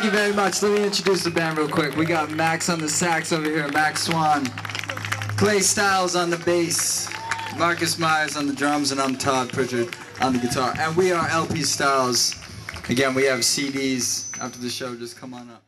Thank you very much. Let me introduce the band real quick. We got Max on the sax over here, Max Swan. Clay Styles on the bass. Marcus Myers on the drums, and I'm Todd Pritchard on the guitar. And we are LP Stiles. Again, we have CDs after the show. Just come on up.